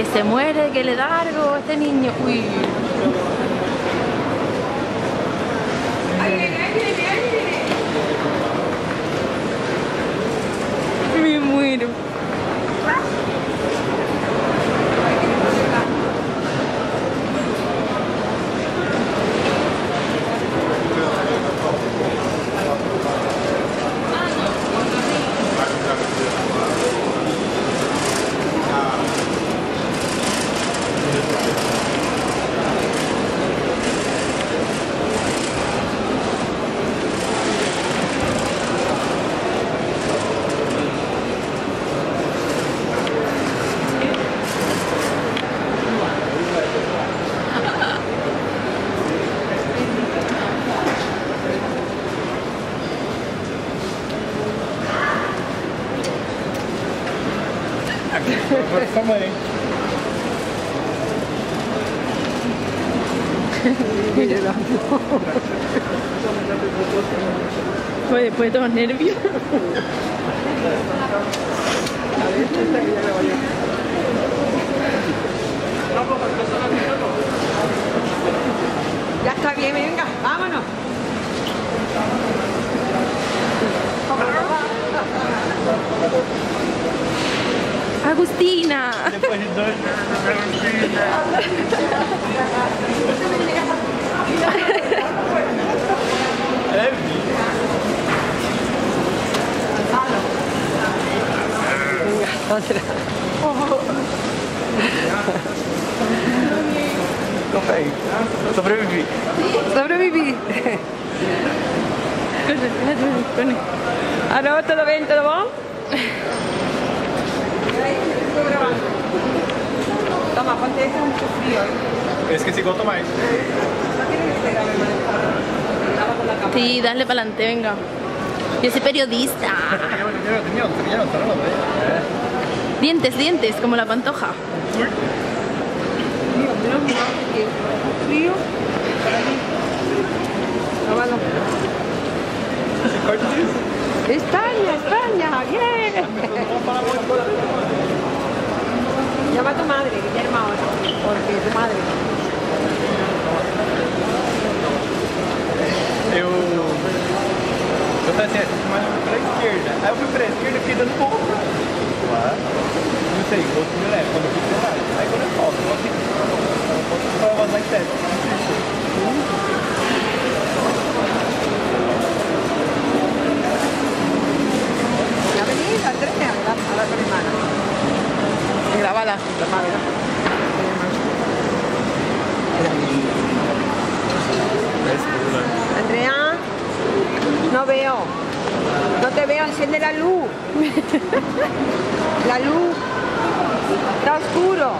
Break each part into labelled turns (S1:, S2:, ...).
S1: Que se muere, que le da algo a este niño. Uy. Me muero.
S2: Essa mãe.
S1: Pues después de todos nervios.
S2: Agostina! Copain, sobrevivi. Sobrevivi. Così, così.
S3: Allora, te lo vento, lo vuoi? Toma, ponte eso mucho frío. ¿eh?
S2: Eu esqueci quanto mais.
S1: Sí, dale para adelante, venga. Yo soy periodista. Dientes, dientes, como la pantoja.
S3: Frío, menos mal que España, bien. Llama a tu madre, Guillermo, ahora. Porque tu madre.
S2: Eu. Eu falei assim, mas eu fui pra esquerda. Aí eu fui pra esquerda e fiquei dando volta.
S3: Andrea, no veo. No te veo, enciende la luz. La luz. Está oscuro.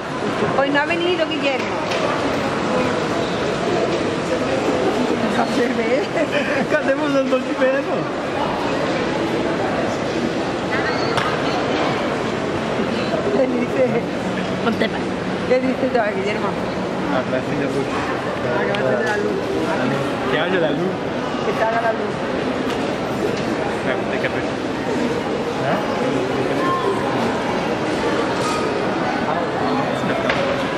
S3: Hoy no ha venido Guillermo. No se ve.
S2: De
S3: dice?
S1: Ponte
S3: ¿Qué dice todavía, Guillermo?
S2: Ah, vai acender a luz.
S3: Ah, que va a encender la luz.
S2: Que luz.
S3: Salga la luz.
S2: Que abrir.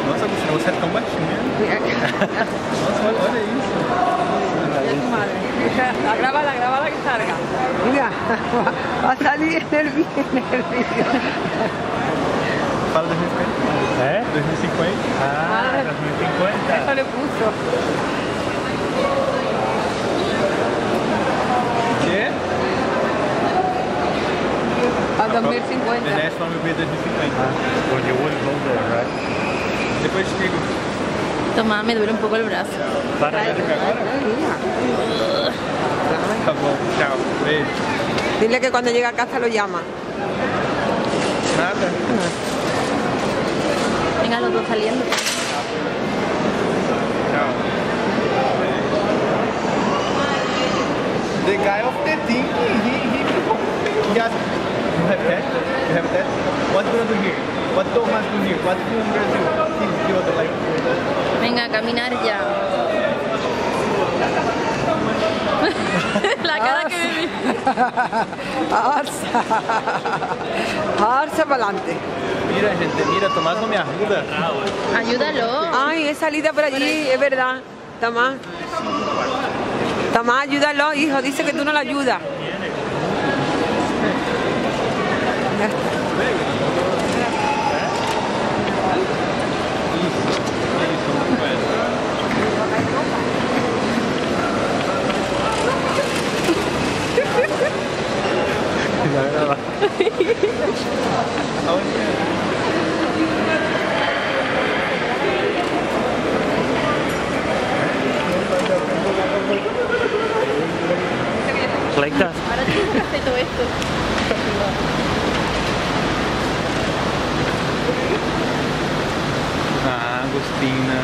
S2: Nossa, você é tão baixinha. Nossa, olha, olha isso.
S3: Grábala, grábala que salga. Mira, va a salir en el en el vídeo.
S2: Fala 2050. É? 2050. Ah, 2050.
S3: Eso le puso.
S2: Quê?
S3: A 2050.
S2: The next one will be 2050.
S4: When you wouldn't hold it, right?
S2: Depois te digo.
S1: Toma, me duele un poco el brazo.
S4: Para
S2: tchau. Beijo.
S3: Dile que cuando llegue a casa lo llama.
S2: Nada.
S1: Venga, los dos saliendo.
S2: The guy of the thing, he, he, he just, you have that? You have that? What do you do here? What Thomas do here? What do you in Brazil? He's the other like,
S1: Venga, a caminar ya. La cara que me vi.
S3: Arsa. Arsa para adelante.
S2: Mira, gente, mira, Tomás no me ajuda.
S1: Ayúdalo.
S3: Ay, es salida por allí, es verdad. Tomás. Tomás, ayúdalo, hijo. Dice que tú no lo ayudas.
S2: Agostina.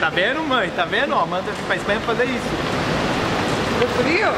S2: Tá vendo, mãe? Tá vendo? Ó, manda pra Espanha fazer isso.
S3: Qué frío.